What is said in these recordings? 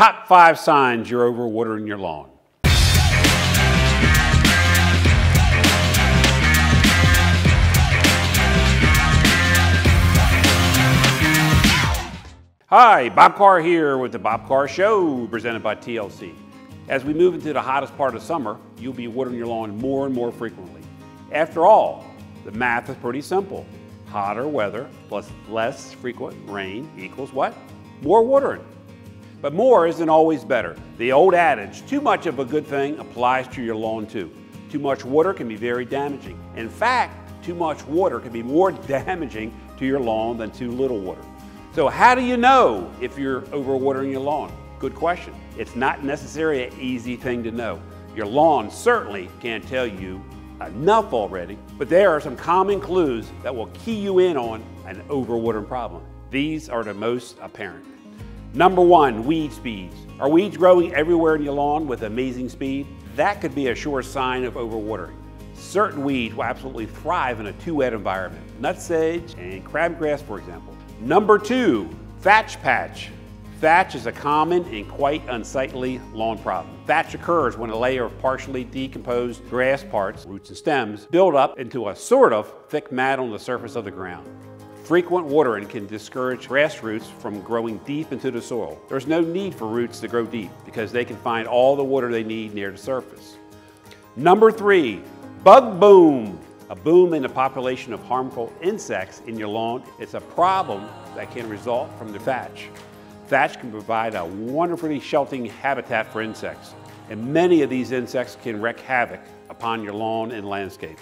Top five signs you're overwatering your lawn. Hi, Bob Carr here with the Bob Carr Show, presented by TLC. As we move into the hottest part of summer, you'll be watering your lawn more and more frequently. After all, the math is pretty simple. Hotter weather plus less frequent rain equals what? More watering. But more isn't always better. The old adage, too much of a good thing applies to your lawn too. Too much water can be very damaging. In fact, too much water can be more damaging to your lawn than too little water. So how do you know if you're overwatering your lawn? Good question. It's not necessarily an easy thing to know. Your lawn certainly can't tell you enough already, but there are some common clues that will key you in on an overwatering problem. These are the most apparent. Number one, weed speeds. Are weeds growing everywhere in your lawn with amazing speed? That could be a sure sign of overwatering. Certain weeds will absolutely thrive in a too wet environment. Nutsedge and crabgrass, for example. Number two, thatch patch. Thatch is a common and quite unsightly lawn problem. Thatch occurs when a layer of partially decomposed grass parts, roots and stems, build up into a sort of thick mat on the surface of the ground. Frequent watering can discourage grass roots from growing deep into the soil. There's no need for roots to grow deep because they can find all the water they need near the surface. Number three, bug boom a boom in the population of harmful insects in your lawn is a problem that can result from the thatch. Thatch can provide a wonderfully sheltering habitat for insects, and many of these insects can wreak havoc upon your lawn and landscape.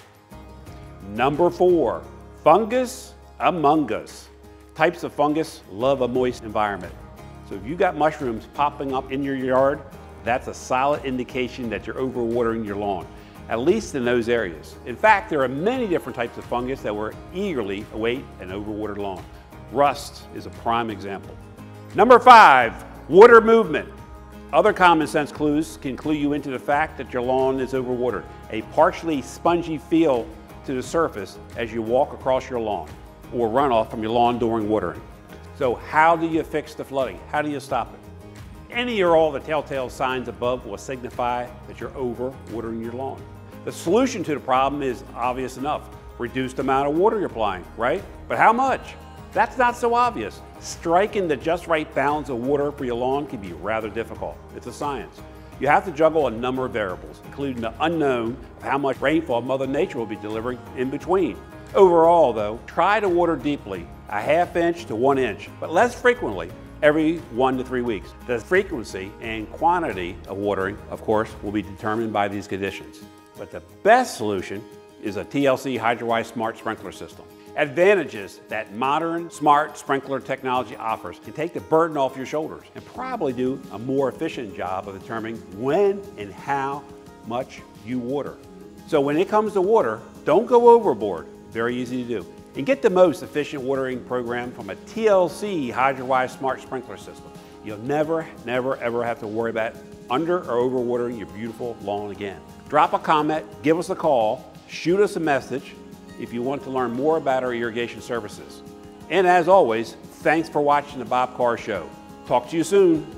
Number four, fungus among us. Types of fungus love a moist environment. So if you got mushrooms popping up in your yard, that's a solid indication that you're overwatering your lawn at least in those areas. In fact, there are many different types of fungus that will eagerly await an overwatered lawn. Rust is a prime example. Number five, water movement. Other common sense clues can clue you into the fact that your lawn is overwatered. A partially spongy feel to the surface as you walk across your lawn or runoff from your lawn during watering. So how do you fix the flooding? How do you stop it? Any or all the telltale signs above will signify that you're over watering your lawn. The solution to the problem is obvious enough. Reduced amount of water you're applying, right? But how much? That's not so obvious. Striking the just right balance of water for your lawn can be rather difficult. It's a science. You have to juggle a number of variables, including the unknown of how much rainfall Mother Nature will be delivering in between. Overall, though, try to water deeply, a half inch to one inch, but less frequently, every one to three weeks. The frequency and quantity of watering, of course, will be determined by these conditions. But the best solution is a TLC HydroWise Smart Sprinkler System. Advantages that modern smart sprinkler technology offers can take the burden off your shoulders and probably do a more efficient job of determining when and how much you water. So when it comes to water, don't go overboard. Very easy to do. And get the most efficient watering program from a TLC HydroWise Smart Sprinkler System. You'll never, never, ever have to worry about under or overwatering your beautiful lawn again. Drop a comment, give us a call, shoot us a message if you want to learn more about our irrigation services. And as always, thanks for watching the Bob Carr Show. Talk to you soon.